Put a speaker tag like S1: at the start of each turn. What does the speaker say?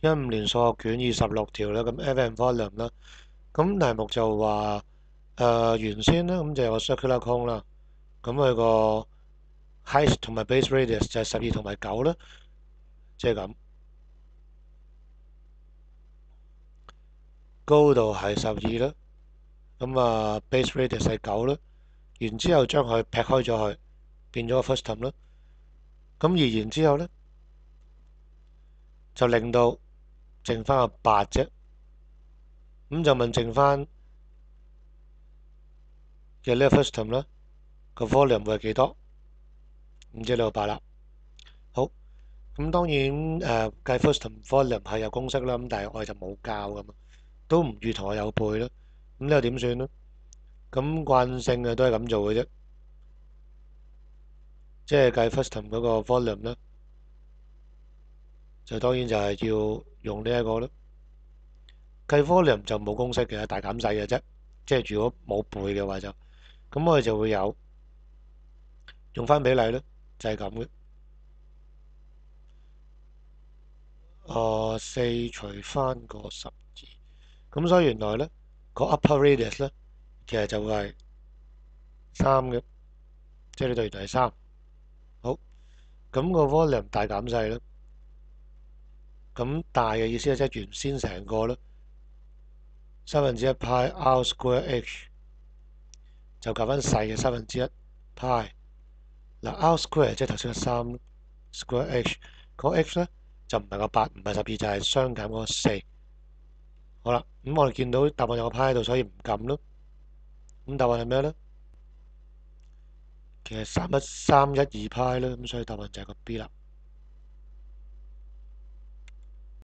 S1: 一五年數學卷二十六條啦，咁 FM volume 啦，咁題目就話誒原先咧，咁就有個 circular cone 啦，咁佢個 height 同埋 base radius 就係十二同埋九啦，即係咁，高度係十二啦，咁啊 base radius 係九啦，然之後將佢劈開咗佢，變咗個 first time 啦，咁而然之後咧就令到剩翻個八啫，咁就問剩翻嘅呢個 frustum 啦，個 volume 會係幾多？唔知你個八啦。好，咁當然誒計 frustum volume 係有公式啦，咁但係我哋就冇教噶嘛，都唔預同我有背啦。咁呢個點算咧？咁慣性嘅都係咁做嘅啫，即係計 frustum 嗰個 volume 啦，就當然就係要用呢一個啦。計 volume 就冇公式嘅，大減細嘅啫。即係如果冇背嘅話就，咁我哋就會有用翻比例咧，就係咁嘅。誒四除翻個十二，咁所以原來咧個 upper radius 咧，其實就會係三嘅，即係呢度原來係三。好，咁個 volume 大減細咧，咁大嘅意思即係原先成個咧三分之一派 r square h 就夾翻細嘅三分之一派。嗱，r square 即係頭先嘅三 square h，個 h 咧就唔係個八，唔係十二，就係相減嗰個四。好啦，咁我哋見到答案有個派喺度，所以唔撳咯。咁答案係咩咧？其實三一三一二派啦，咁所以答案就係個 B 啦。